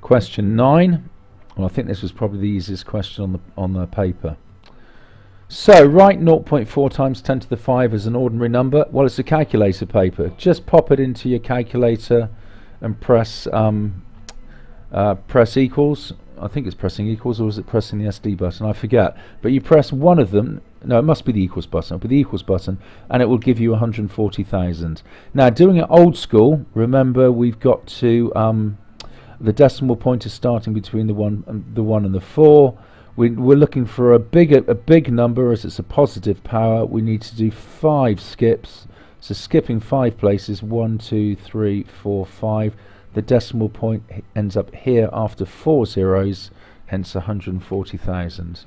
Question 9. Well, I think this was probably the easiest question on the on the paper. So, write 0.4 times 10 to the 5 as an ordinary number. Well, it's a calculator paper. Just pop it into your calculator and press um, uh, press equals. I think it's pressing equals, or is it pressing the SD button? I forget. But you press one of them. No, it must be the equals button. But the equals button, and it will give you 140,000. Now, doing it old school. Remember, we've got to um, the decimal point is starting between the one and the one and the four. We, we're looking for a big a big number as it's a positive power. We need to do five skips. So skipping five places, one, two, three, four, five. The decimal point ends up here after four zeros, hence 140,000.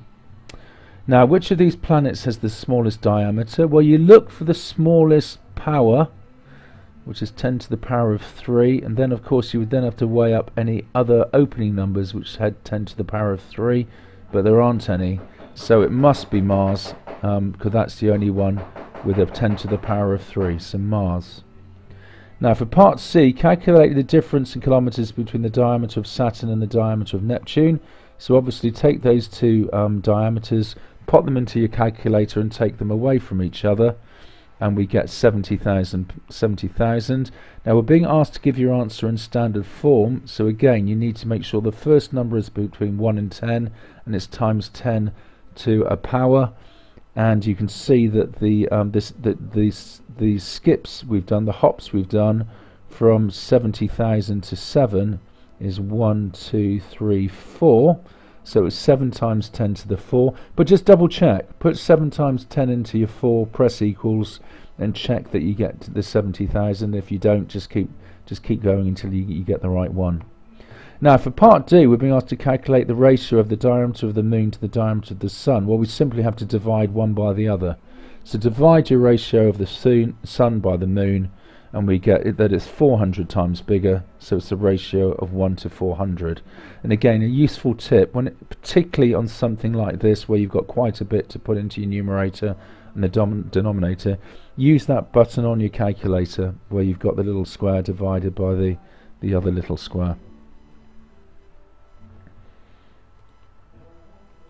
Now, which of these planets has the smallest diameter? Well, you look for the smallest power, which is 10 to the power of 3, and then, of course, you would then have to weigh up any other opening numbers which had 10 to the power of 3, but there aren't any, so it must be Mars, because um, that's the only one with a 10 to the power of 3, so Mars. Now for part C, calculate the difference in kilometres between the diameter of Saturn and the diameter of Neptune. So obviously take those two um, diameters, pop them into your calculator and take them away from each other and we get 70,000 70, now we're being asked to give your answer in standard form. So again you need to make sure the first number is between 1 and 10 and it's times 10 to a power. And you can see that the um, this that these these skips we've done, the hops we've done from 70,000 to 7 is 1, 2, 3, 4. So it's 7 times 10 to the 4. But just double check. Put 7 times 10 into your 4, press equals, and check that you get the 70,000. If you don't, just keep just keep going until you, you get the right one. Now for part D we're being asked to calculate the ratio of the diameter of the moon to the diameter of the sun. Well we simply have to divide one by the other. So divide your ratio of the sun by the moon and we get that it's 400 times bigger so it's a ratio of 1 to 400 and again a useful tip when it, particularly on something like this where you've got quite a bit to put into your numerator and the denominator use that button on your calculator where you've got the little square divided by the the other little square